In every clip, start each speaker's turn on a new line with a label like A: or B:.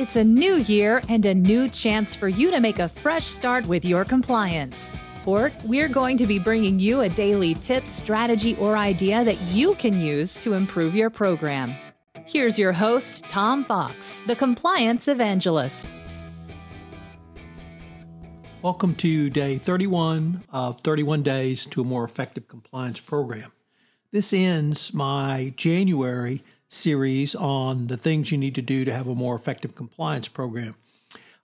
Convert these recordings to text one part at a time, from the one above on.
A: It's a new year and a new chance for you to make a fresh start with your compliance. For we're going to be bringing you a daily tip, strategy, or idea that you can use to improve your program. Here's your host, Tom Fox, the Compliance Evangelist.
B: Welcome to day 31 of 31 Days to a More Effective Compliance Program. This ends my January series on the things you need to do to have a more effective compliance program.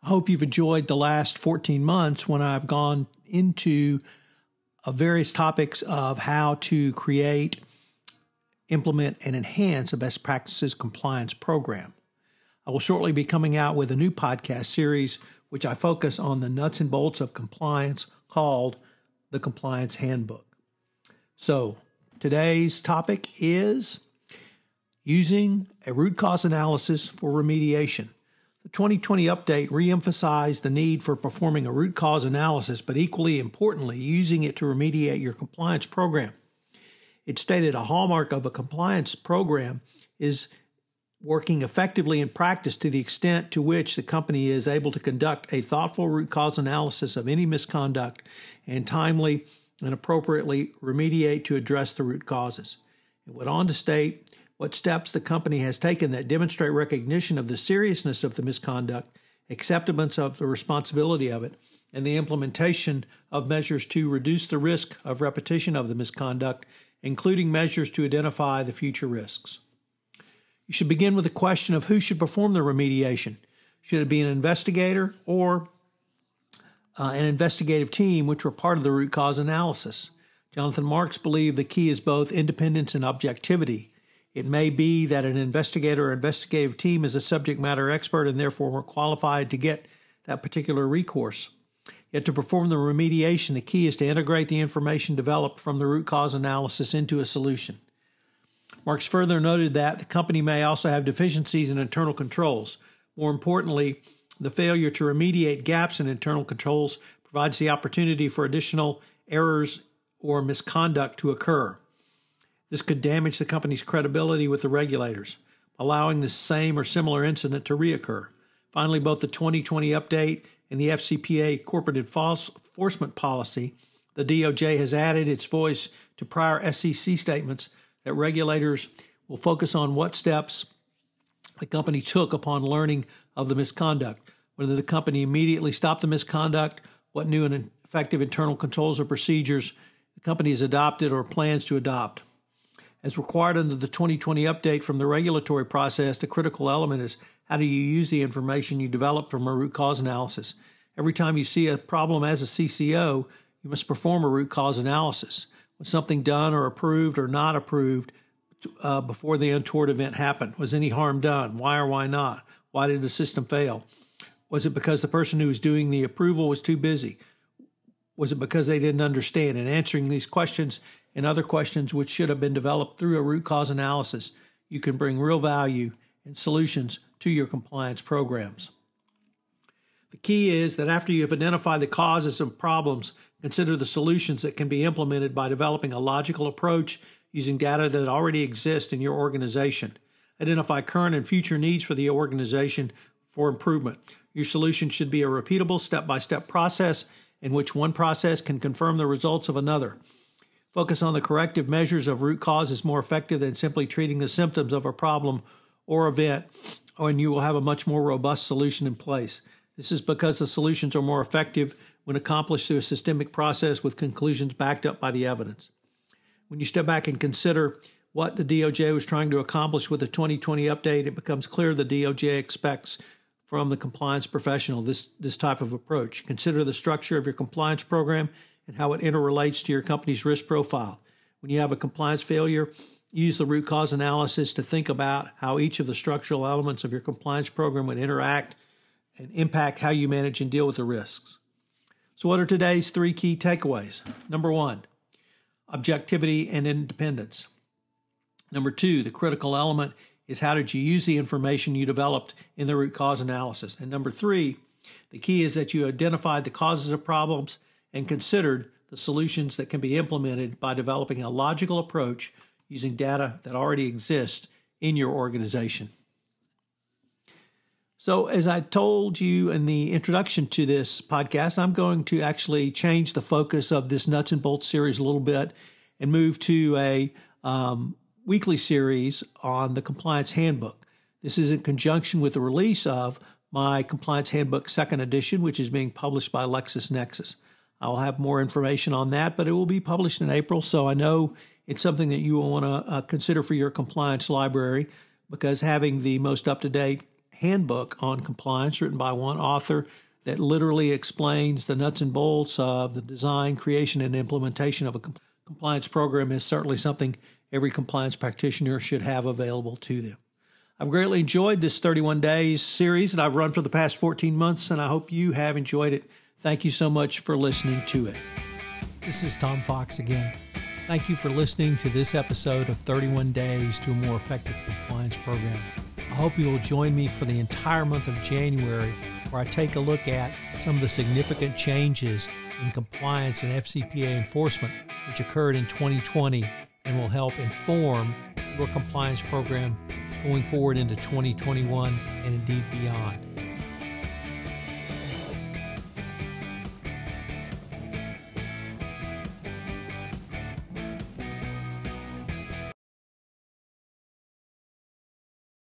B: I hope you've enjoyed the last 14 months when I've gone into uh, various topics of how to create, implement, and enhance a best practices compliance program. I will shortly be coming out with a new podcast series which I focus on the nuts and bolts of compliance called the Compliance Handbook. So, today's topic is using a root cause analysis for remediation. The 2020 update reemphasized the need for performing a root cause analysis, but equally importantly, using it to remediate your compliance program. It stated a hallmark of a compliance program is working effectively in practice to the extent to which the company is able to conduct a thoughtful root cause analysis of any misconduct and timely and appropriately remediate to address the root causes. It went on to state what steps the company has taken that demonstrate recognition of the seriousness of the misconduct, acceptance of the responsibility of it, and the implementation of measures to reduce the risk of repetition of the misconduct, including measures to identify the future risks. You should begin with the question of who should perform the remediation. Should it be an investigator or uh, an investigative team, which were part of the root cause analysis? Jonathan Marks believed the key is both independence and objectivity. It may be that an investigator or investigative team is a subject matter expert and therefore more qualified to get that particular recourse. Yet to perform the remediation, the key is to integrate the information developed from the root cause analysis into a solution. Marks further noted that the company may also have deficiencies in internal controls. More importantly, the failure to remediate gaps in internal controls provides the opportunity for additional errors or misconduct to occur. This could damage the company's credibility with the regulators, allowing the same or similar incident to reoccur. Finally, both the 2020 update and the FCPA corporate enforcement policy, the DOJ has added its voice to prior SEC statements that regulators will focus on what steps the company took upon learning of the misconduct, whether the company immediately stopped the misconduct, what new and effective internal controls or procedures the company has adopted or plans to adopt. As required under the 2020 update from the regulatory process, the critical element is how do you use the information you develop from a root cause analysis? Every time you see a problem as a CCO, you must perform a root cause analysis. Was something done or approved or not approved uh, before the untoward event happened? Was any harm done? Why or why not? Why did the system fail? Was it because the person who was doing the approval was too busy? Was it because they didn't understand? And answering these questions and other questions which should have been developed through a root cause analysis, you can bring real value and solutions to your compliance programs. The key is that after you have identified the causes of problems, consider the solutions that can be implemented by developing a logical approach using data that already exists in your organization. Identify current and future needs for the organization for improvement. Your solution should be a repeatable step by step process in which one process can confirm the results of another. Focus on the corrective measures of root cause is more effective than simply treating the symptoms of a problem or event, and you will have a much more robust solution in place. This is because the solutions are more effective when accomplished through a systemic process with conclusions backed up by the evidence. When you step back and consider what the DOJ was trying to accomplish with the 2020 update, it becomes clear the DOJ expects from the compliance professional this, this type of approach. Consider the structure of your compliance program and how it interrelates to your company's risk profile. When you have a compliance failure, use the root cause analysis to think about how each of the structural elements of your compliance program would interact and impact how you manage and deal with the risks. So, what are today's three key takeaways? Number one, objectivity and independence. Number two, the critical element is how did you use the information you developed in the root cause analysis? And number three, the key is that you identified the causes of problems and considered the solutions that can be implemented by developing a logical approach using data that already exists in your organization. So, as I told you in the introduction to this podcast, I'm going to actually change the focus of this nuts and bolts series a little bit and move to a um, weekly series on the compliance handbook. This is in conjunction with the release of my compliance handbook second edition, which is being published by LexisNexis. I will have more information on that, but it will be published in April. So I know it's something that you will want to uh, consider for your compliance library because having the most up to date handbook on compliance written by one author that literally explains the nuts and bolts of the design, creation, and implementation of a compliance program is certainly something every compliance practitioner should have available to them. I've greatly enjoyed this 31 days series that I've run for the past 14 months, and I hope you have enjoyed it. Thank you so much for listening to it. This is Tom Fox again. Thank you for listening to this episode of 31 Days to a More Effective Compliance Program. I hope you will join me for the entire month of January, where I take a look at some of the significant changes in compliance and FCPA enforcement which occurred in 2020 and will help inform your compliance program going forward into 2021 and indeed beyond.